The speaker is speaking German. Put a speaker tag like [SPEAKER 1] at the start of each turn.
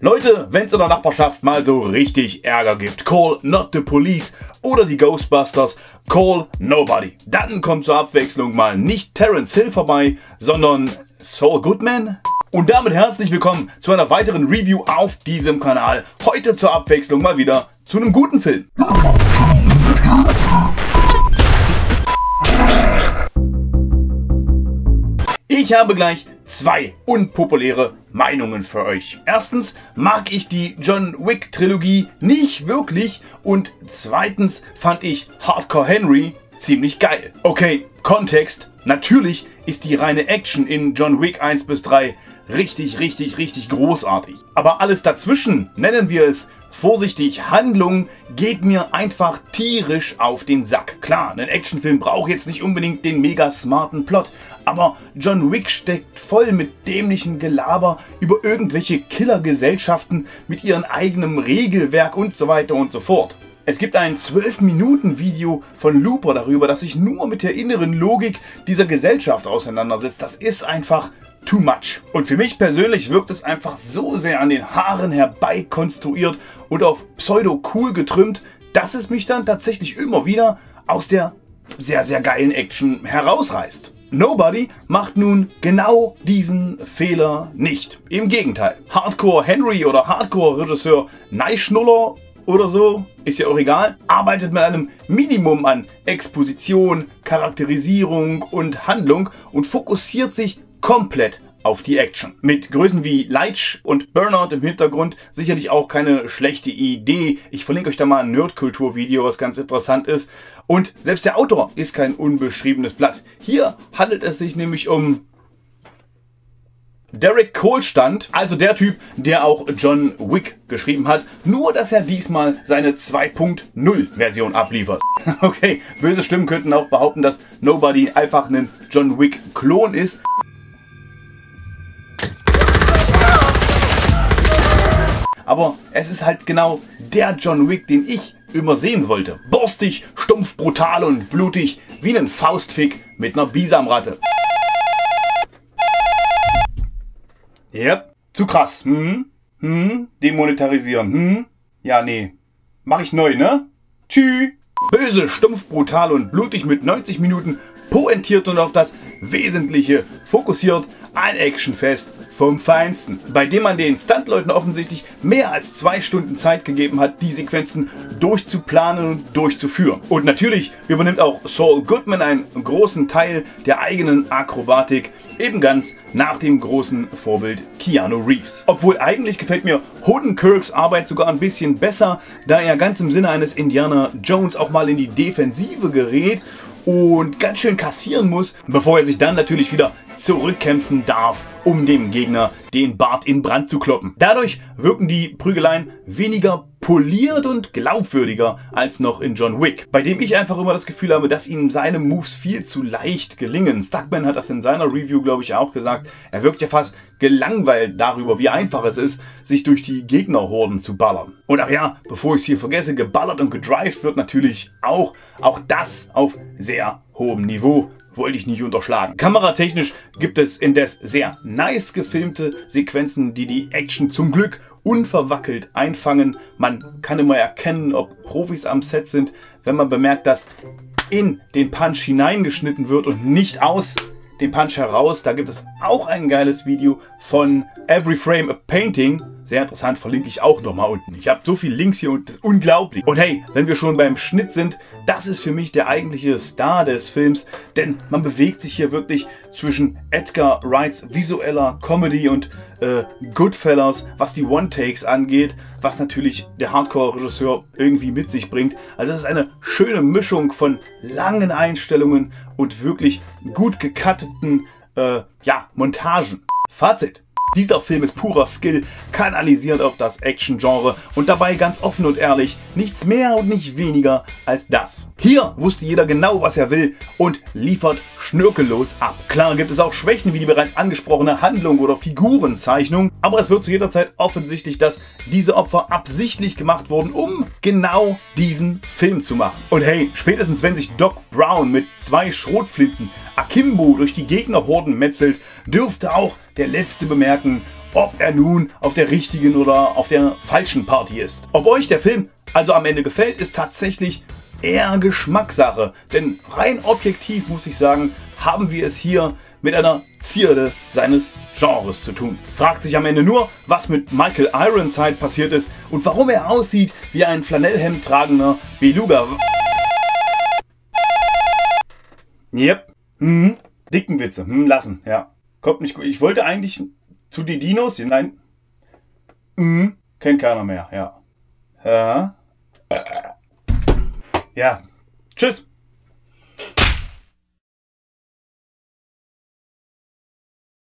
[SPEAKER 1] Leute, wenn es in der Nachbarschaft mal so richtig Ärger gibt, call not the police oder die Ghostbusters, call nobody. Dann kommt zur Abwechslung mal nicht Terence Hill vorbei, sondern Saul Goodman. Und damit herzlich willkommen zu einer weiteren Review auf diesem Kanal. Heute zur Abwechslung mal wieder zu einem guten Film. Ich habe gleich zwei unpopuläre Meinungen für euch. Erstens mag ich die John Wick Trilogie nicht wirklich und zweitens fand ich Hardcore Henry ziemlich geil. Okay, Kontext. Natürlich ist die reine Action in John Wick 1 bis 3 richtig, richtig, richtig großartig. Aber alles dazwischen, nennen wir es vorsichtig, Handlung geht mir einfach tierisch auf den Sack. Klar, ein Actionfilm braucht jetzt nicht unbedingt den mega smarten Plot, aber John Wick steckt voll mit dämlichem Gelaber über irgendwelche Killergesellschaften mit ihrem eigenen Regelwerk und so weiter und so fort. Es gibt ein 12-Minuten-Video von Looper darüber, das sich nur mit der inneren Logik dieser Gesellschaft auseinandersetzt. Das ist einfach too much. Und für mich persönlich wirkt es einfach so sehr an den Haaren herbei konstruiert und auf pseudo-cool getrimmt, dass es mich dann tatsächlich immer wieder aus der sehr, sehr geilen Action herausreißt. Nobody macht nun genau diesen Fehler nicht. Im Gegenteil. Hardcore Henry oder Hardcore Regisseur Neischnuller oder so, ist ja auch egal, arbeitet mit einem Minimum an Exposition, Charakterisierung und Handlung und fokussiert sich komplett auf die Action. Mit Größen wie Leitch und Burnout im Hintergrund sicherlich auch keine schlechte Idee. Ich verlinke euch da mal ein Nerdkultur-Video, was ganz interessant ist. Und selbst der Autor ist kein unbeschriebenes Blatt. Hier handelt es sich nämlich um Derek Kohlstand, also der Typ, der auch John Wick geschrieben hat, nur dass er diesmal seine 2.0 Version abliefert. Okay, böse Stimmen könnten auch behaupten, dass Nobody einfach ein John Wick Klon ist. Aber es ist halt genau der John Wick, den ich immer sehen wollte. Borstig, stumpf, brutal und blutig, wie ein Faustfick mit einer Bisamratte. Yep, zu krass. Hm? Hm? Demonetarisieren. Hm? Ja, nee. Mach ich neu, ne? Tschüss. Böse, stumpf, brutal und blutig mit 90 Minuten pointiert und auf das Wesentliche fokussiert, ein Actionfest vom Feinsten, bei dem man den Stuntleuten offensichtlich mehr als zwei Stunden Zeit gegeben hat, die Sequenzen durchzuplanen und durchzuführen. Und natürlich übernimmt auch Saul Goodman einen großen Teil der eigenen Akrobatik, eben ganz nach dem großen Vorbild Keanu Reeves. Obwohl eigentlich gefällt mir Hodenkirks Arbeit sogar ein bisschen besser, da er ganz im Sinne eines Indiana Jones auch mal in die Defensive gerät und ganz schön kassieren muss, bevor er sich dann natürlich wieder zurückkämpfen darf, um dem Gegner den Bart in Brand zu kloppen. Dadurch wirken die Prügeleien weniger poliert und glaubwürdiger als noch in John Wick, bei dem ich einfach immer das Gefühl habe, dass ihm seine Moves viel zu leicht gelingen. Stuckman hat das in seiner Review, glaube ich, auch gesagt. Er wirkt ja fast gelangweilt darüber, wie einfach es ist, sich durch die Gegnerhorden zu ballern. Und ach ja, bevor ich es hier vergesse, geballert und gedrived wird natürlich auch, auch das auf sehr hohem Niveau wollte ich nicht unterschlagen. Kameratechnisch gibt es indes sehr nice gefilmte Sequenzen, die die Action zum Glück unverwackelt einfangen. Man kann immer erkennen, ob Profis am Set sind, wenn man bemerkt, dass in den Punch hineingeschnitten wird und nicht aus dem Punch heraus. Da gibt es auch ein geiles Video von Every Frame a Painting. Sehr interessant, verlinke ich auch nochmal unten. Ich habe so viele Links hier und das ist unglaublich. Und hey, wenn wir schon beim Schnitt sind, das ist für mich der eigentliche Star des Films, denn man bewegt sich hier wirklich zwischen Edgar Wrights visueller Comedy und äh, Goodfellas, was die One-Takes angeht, was natürlich der Hardcore-Regisseur irgendwie mit sich bringt. Also es ist eine schöne Mischung von langen Einstellungen und wirklich gut gecutteten äh, ja, Montagen. Fazit. Dieser Film ist purer Skill, kanalisiert auf das Action-Genre und dabei ganz offen und ehrlich, nichts mehr und nicht weniger als das. Hier wusste jeder genau, was er will und liefert schnörkellos ab. Klar gibt es auch Schwächen wie die bereits angesprochene Handlung oder Figurenzeichnung, aber es wird zu jeder Zeit offensichtlich, dass diese Opfer absichtlich gemacht wurden, um genau diesen Film zu machen. Und hey, spätestens wenn sich Doc Brown mit zwei Schrotflinten Akimbo durch die Gegnerhorden metzelt, dürfte auch der Letzte bemerken, ob er nun auf der richtigen oder auf der falschen Party ist. Ob euch der Film also am Ende gefällt, ist tatsächlich eher Geschmackssache. Denn rein objektiv muss ich sagen, haben wir es hier mit einer Zierde seines Genres zu tun. Fragt sich am Ende nur, was mit Michael Ironside passiert ist und warum er aussieht wie ein Flanellhemd tragender Beluga. Yep. Hm. Dicken Witze. Hm, lassen. Ja. Kommt nicht gut. Ich wollte eigentlich zu die Dinos. Nein. Hm. Kennt keiner mehr. Ja. Ja. Ja. Tschüss.